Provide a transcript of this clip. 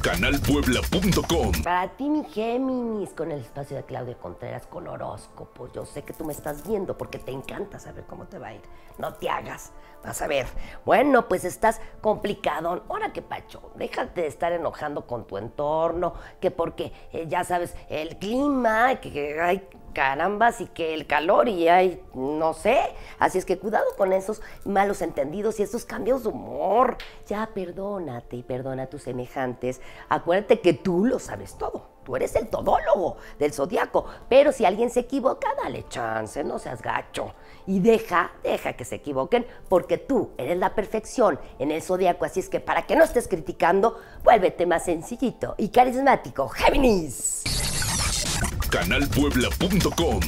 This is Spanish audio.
canalpuebla.com. Para ti, mi Géminis, con el espacio de Claudia Contreras con horóscopo. Yo sé que tú me estás viendo porque te encanta saber cómo te va a ir. No te hagas. Vas a ver. Bueno, pues estás complicado. Ahora que pacho, déjate de estar enojando con tu entorno, que porque eh, ya sabes, el clima, que, que hay carambas y que el calor y hay, no sé. Así es que cuidado con esos malos entendidos y esos cambios de humor. Ya perdónate y perdona a tus semejantes. Acuérdate que tú lo sabes todo. Tú eres el todólogo del zodiaco. Pero si alguien se equivoca, dale chance, no seas gacho. Y deja, deja que se equivoquen, porque tú eres la perfección en el zodiaco. Así es que para que no estés criticando, vuélvete más sencillito y carismático. Géminis canalpuebla.com